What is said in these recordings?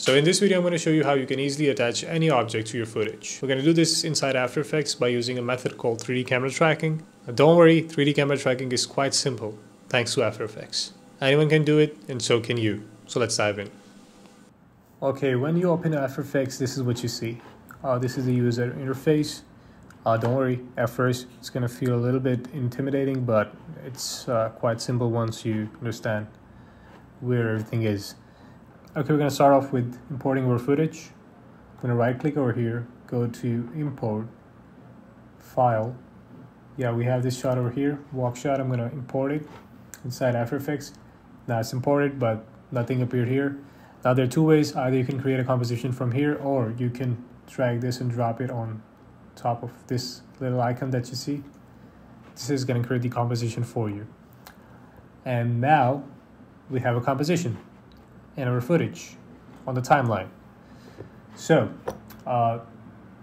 So in this video, I'm going to show you how you can easily attach any object to your footage. We're going to do this inside After Effects by using a method called 3D camera tracking. Now don't worry, 3D camera tracking is quite simple thanks to After Effects. Anyone can do it and so can you. So let's dive in. Okay, when you open After Effects, this is what you see. Uh, this is the user interface. Uh, don't worry, at first it's going to feel a little bit intimidating, but it's uh, quite simple once you understand where everything is. Okay, we're going to start off with importing our footage. I'm going to right click over here, go to import, file. Yeah, we have this shot over here, walk shot. I'm going to import it inside After Effects. Now it's imported, but nothing appeared here. Now there are two ways. Either you can create a composition from here, or you can drag this and drop it on top of this little icon that you see. This is going to create the composition for you. And now we have a composition in our footage on the timeline. So uh,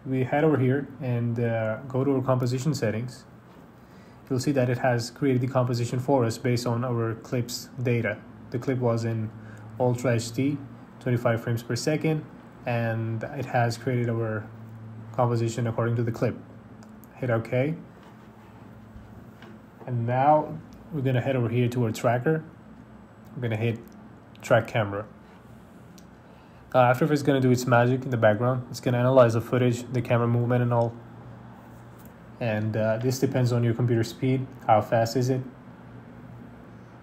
we head over here and uh, go to our composition settings. You'll see that it has created the composition for us based on our clip's data. The clip was in Ultra HD, 25 frames per second, and it has created our composition according to the clip. Hit OK. And now we're going to head over here to our tracker. We're going to hit track camera. Uh, After Effects is going to do its magic in the background. It's going to analyze the footage, the camera movement and all. And uh, this depends on your computer speed. How fast is it?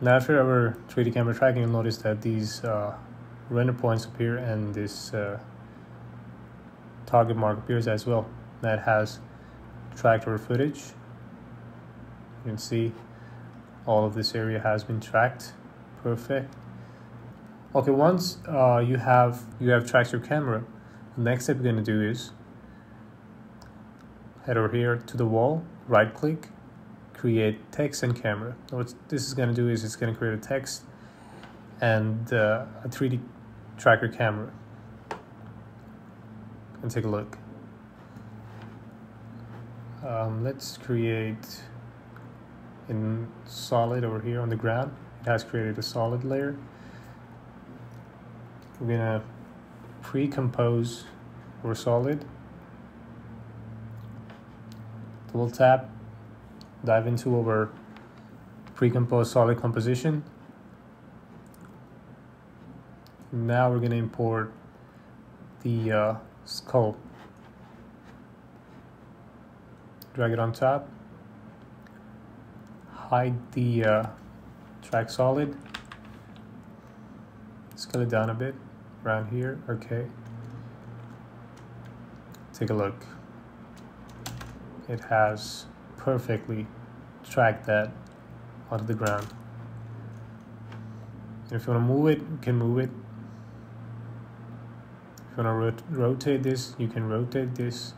Now after our 3D camera tracking, you'll notice that these uh, render points appear and this uh, target mark appears as well. That has tracked our footage. You can see all of this area has been tracked. Perfect. Okay, once uh, you have you have tracked your camera, the next step you're going to do is head over here to the wall, right click, create text and camera. What this is going to do is it's going to create a text and uh, a 3D tracker camera. And take a look. Um, let's create in solid over here on the ground. It has created a solid layer we're gonna pre-compose our solid. Double tap dive into our pre-composed solid composition. Now we're gonna import the uh, skull. Drag it on top. Hide the uh, track solid scale it down a bit around here okay. Take a look. It has perfectly tracked that onto the ground. And if you want to move it you can move it. If you want to rot rotate this you can rotate this.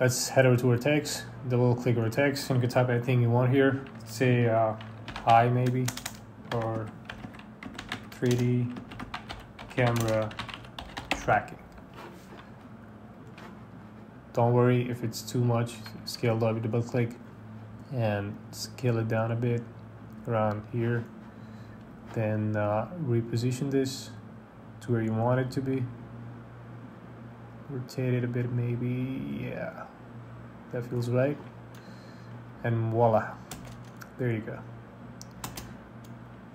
Let's head over to our text double click our text and you can type anything you want here. Say uh, hi maybe or 3d camera tracking. Don't worry if it's too much, scale up, double click and scale it down a bit around here. Then uh, reposition this to where you want it to be. Rotate it a bit maybe, yeah, that feels right. And voila, there you go.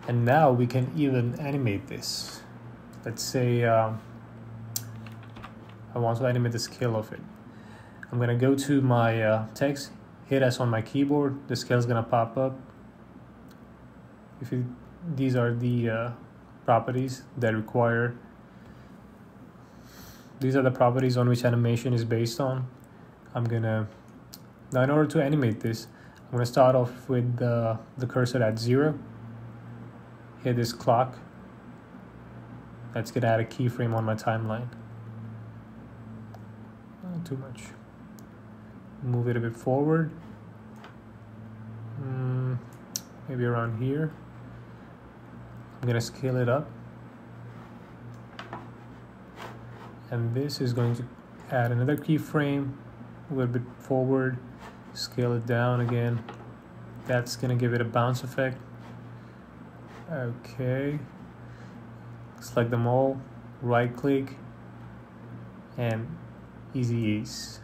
And now we can even animate this let's say um, I want to animate the scale of it. I'm gonna go to my uh, text, hit S on my keyboard, the scale is gonna pop up. If these are the uh, properties that require, these are the properties on which animation is based on. I'm gonna, now in order to animate this, I'm gonna start off with the cursor at zero, hit this clock, Let's get add a keyframe on my timeline. Not too much. Move it a bit forward. Mm, maybe around here. I'm gonna scale it up. And this is going to add another keyframe a little bit forward, scale it down again. That's gonna give it a bounce effect. Okay. Select them all right click and easy ease.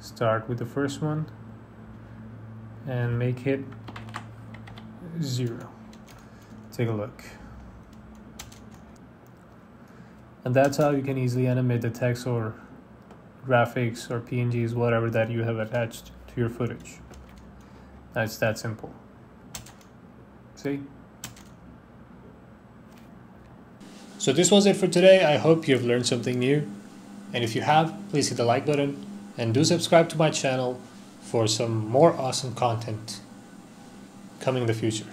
Start with the first one and make it zero. Take a look. And that's how you can easily animate the text or graphics or PNGs whatever that you have attached to your footage. That's that simple see? So this was it for today. I hope you've learned something new. And if you have please hit the like button and do subscribe to my channel for some more awesome content coming in the future